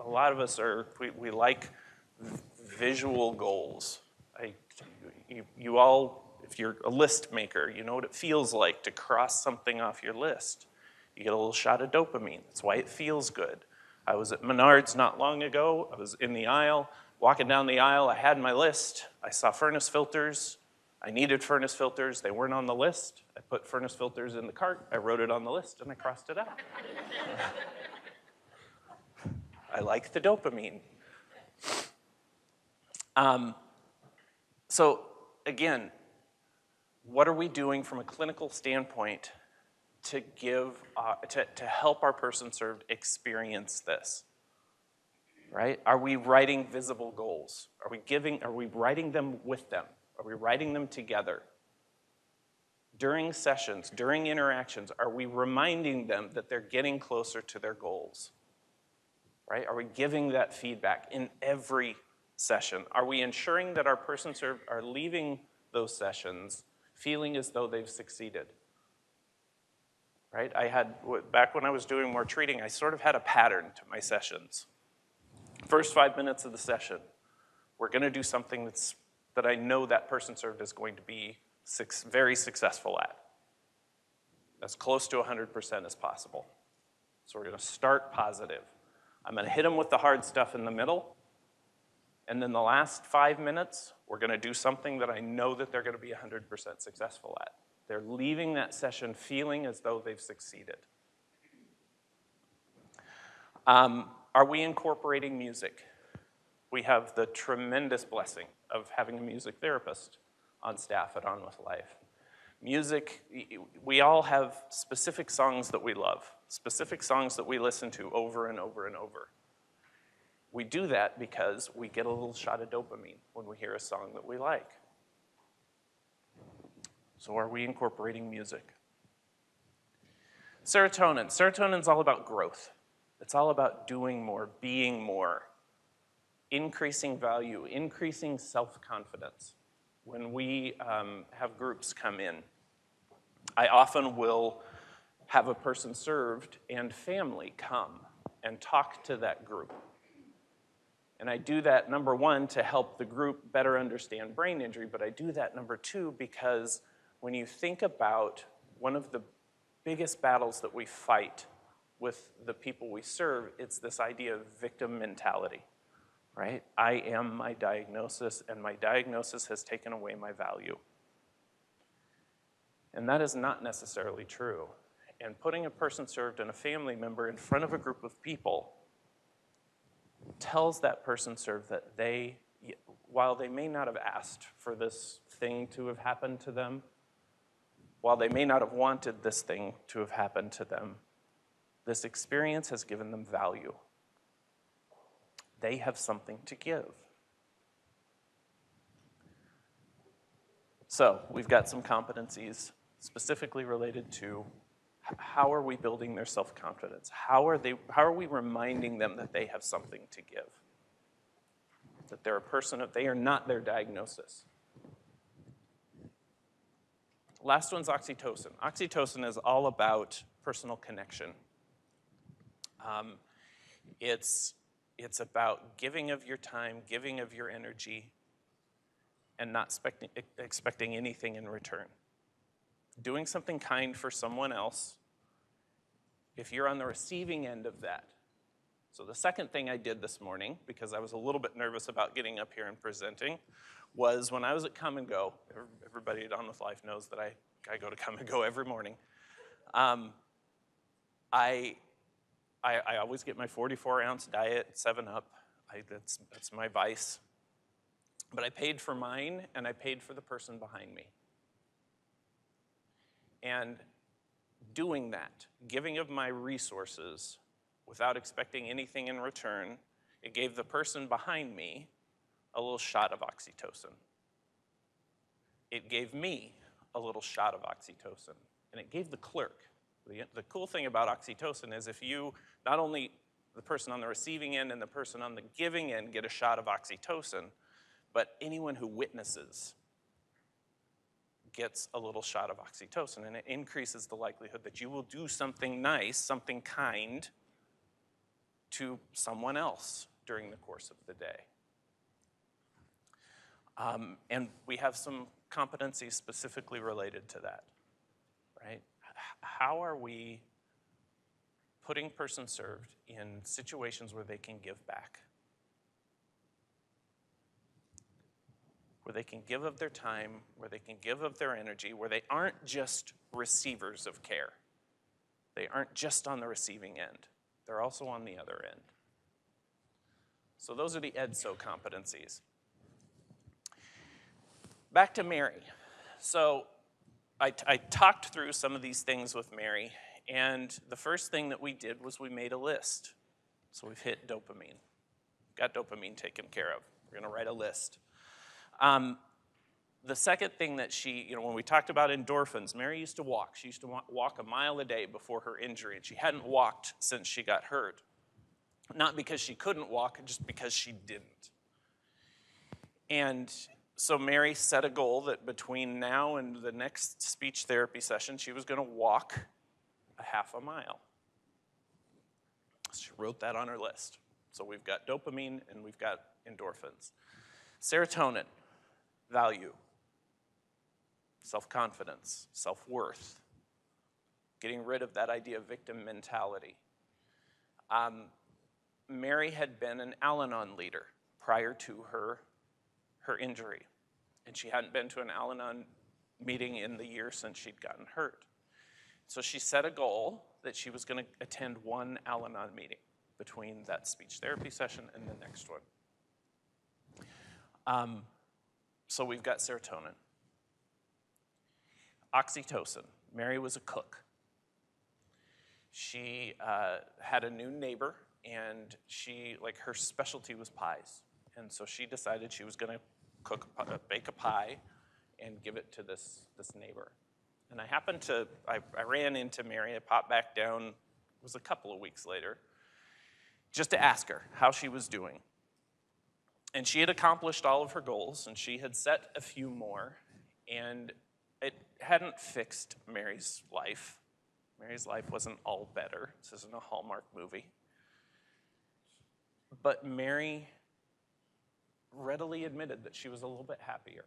A lot of us are, we, we like visual goals. I, you, you all if you're a list maker, you know what it feels like to cross something off your list. You get a little shot of dopamine. That's why it feels good. I was at Menards not long ago. I was in the aisle, walking down the aisle. I had my list. I saw furnace filters. I needed furnace filters. They weren't on the list. I put furnace filters in the cart. I wrote it on the list and I crossed it out. I like the dopamine. Um, so, again, what are we doing from a clinical standpoint to give uh, to, to help our person served experience this right? Are we writing visible goals? Are we giving are we writing them with them? Are we writing them together? During sessions during interactions are we reminding them that they're getting closer to their goals? Right? Are we giving that feedback in every session? Are we ensuring that our person served are leaving those sessions feeling as though they've succeeded. Right? I had, back when I was doing more treating, I sort of had a pattern to my sessions. First five minutes of the session, we're going to do something that's, that I know that person served is going to be six, very successful at. As close to 100% as possible. So we're going to start positive. I'm going to hit them with the hard stuff in the middle, and then the last five minutes, we're going to do something that I know that they're going to be 100% successful at. They're leaving that session feeling as though they've succeeded. Um, are we incorporating music? We have the tremendous blessing of having a music therapist on staff at On With Life. Music, we all have specific songs that we love, specific songs that we listen to over and over and over. We do that because we get a little shot of dopamine when we hear a song that we like. So, are we incorporating music? Serotonin. Serotonin is all about growth. It's all about doing more, being more, increasing value, increasing self confidence. When we um, have groups come in, I often will have a person served and family come and talk to that group and I do that, number one, to help the group better understand brain injury, but I do that, number two, because when you think about one of the biggest battles that we fight with the people we serve, it's this idea of victim mentality, right? I am my diagnosis, and my diagnosis has taken away my value. And that is not necessarily true. And putting a person served and a family member in front of a group of people tells that person served that they, while they may not have asked for this thing to have happened to them, while they may not have wanted this thing to have happened to them, this experience has given them value. They have something to give. So, we've got some competencies specifically related to how are we building their self-confidence? How are, they, how are we reminding them that they have something to give? That they're a person, of, they are not their diagnosis. Last one's oxytocin. Oxytocin is all about personal connection. Um, it's, it's about giving of your time, giving of your energy, and not expecting, expecting anything in return. Doing something kind for someone else, if you're on the receiving end of that. So, the second thing I did this morning, because I was a little bit nervous about getting up here and presenting, was when I was at Kum & Go, everybody at On With Life knows that I, I go to Kum & Go every morning. Um, I, I, I always get my 44 ounce diet, 7 Up. I, that's, that's my vice. But I paid for mine and I paid for the person behind me. And doing that, giving of my resources without expecting anything in return, it gave the person behind me a little shot of oxytocin. It gave me a little shot of oxytocin. And it gave the clerk. The, the cool thing about oxytocin is if you, not only the person on the receiving end and the person on the giving end get a shot of oxytocin, but anyone who witnesses gets a little shot of oxytocin, and it increases the likelihood that you will do something nice, something kind to someone else during the course of the day. Um, and we have some competencies specifically related to that, right? How are we putting person served in situations where they can give back? where they can give of their time, where they can give of their energy, where they aren't just receivers of care. They aren't just on the receiving end, they're also on the other end. So, those are the EDSO competencies. Back to Mary. So, I, talked through some of these things with Mary, and the first thing that we did was we made a list. So, we've hit dopamine, got dopamine taken care of. We're going to write a list. Um, the second thing that she, you know, when we talked about endorphins, Mary used to walk. She used to walk a mile a day before her injury, and she hadn't walked since she got hurt. Not because she couldn't walk, just because she didn't. And so Mary set a goal that between now and the next speech therapy session, she was going to walk a half a mile. She wrote that on her list. So we've got dopamine and we've got endorphins. Serotonin value, self confidence, self worth, getting rid of that idea of victim mentality. Um, Mary had been an Al Anon leader prior to her, her injury, and she hadn't been to an Al Anon meeting in the year since she'd gotten hurt. So she set a goal that she was going to attend one Al Anon meeting between that speech therapy session and the next one. Um, so we've got serotonin. Oxytocin. Mary was a cook. She uh, had a new neighbor, and she, like, her specialty was pies. And so she decided she was going to cook, uh, bake a pie and give it to this, this neighbor. And I happened to, I, I ran into Mary, I popped back down, it was a couple of weeks later, just to ask her how she was doing. And she had accomplished all of her goals, and she had set a few more, and it hadn't fixed Mary's life. Mary's life wasn't all better. This isn't a Hallmark movie. But Mary readily admitted that she was a little bit happier.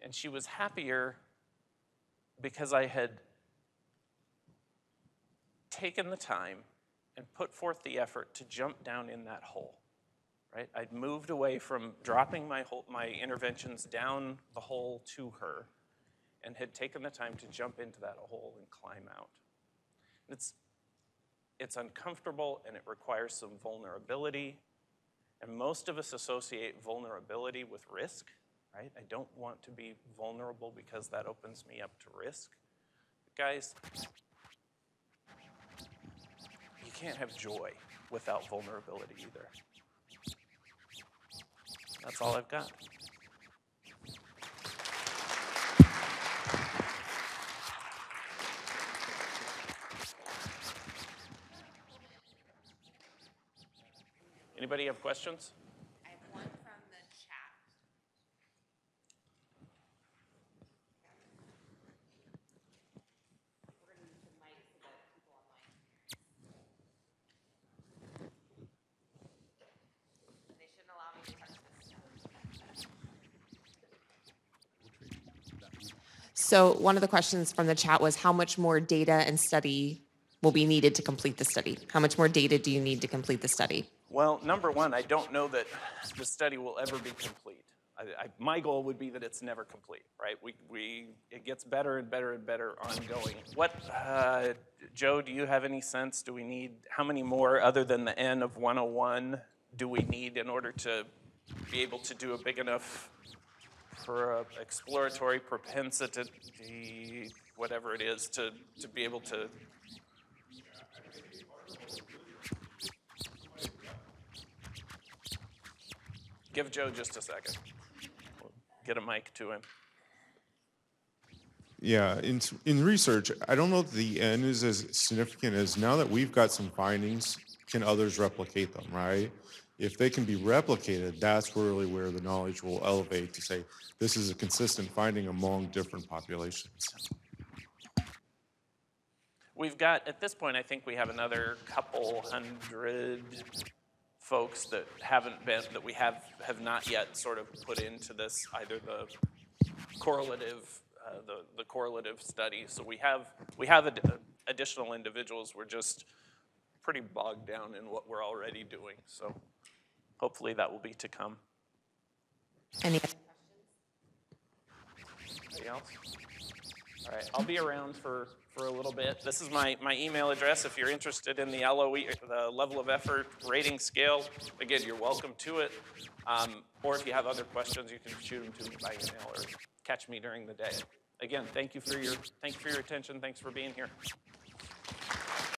And she was happier because I had taken the time and put forth the effort to jump down in that hole. Right? I'd moved away from dropping my, whole, my interventions down the hole to her and had taken the time to jump into that hole and climb out. It's, it's uncomfortable and it requires some vulnerability. And most of us associate vulnerability with risk, right? I don't want to be vulnerable because that opens me up to risk. But guys, you can't have joy without vulnerability either. That's all I've got. Anybody have questions? I have one from the chat. So one of the questions from the chat was how much more data and study will be needed to complete the study? How much more data do you need to complete the study? Well, number one, I don't know that the study will ever be complete. I, I, my goal would be that it's never complete, right? We, we, it gets better and better and better ongoing. What, uh, Joe, do you have any sense? Do we need, how many more other than the N of 101 do we need in order to be able to do a big enough for a exploratory propensity, whatever it is, to, to be able to Give Joe just a second. Get a mic to him. Yeah, in, in research, I don't know if the N is as significant as now that we've got some findings, can others replicate them, right? If they can be replicated, that's really where the knowledge will elevate to say, this is a consistent finding among different populations. We've got, at this point, I think we have another couple hundred folks that haven't been, that we have, have not yet sort of put into this, either the correlative, uh, the, the correlative study. So we have, we have ad- additional individuals, we're just pretty bogged down in what we're already doing. So hopefully that will be to come. Any, Anybody else? All right, I'll be around for, for a little bit. This is my, my email address if you're interested in the LOE, the level of effort rating scale. Again, you're welcome to it. Um, or if you have other questions, you can shoot them to me by email or catch me during the day. Again, thank you for your, thank you for your attention. Thanks for being here.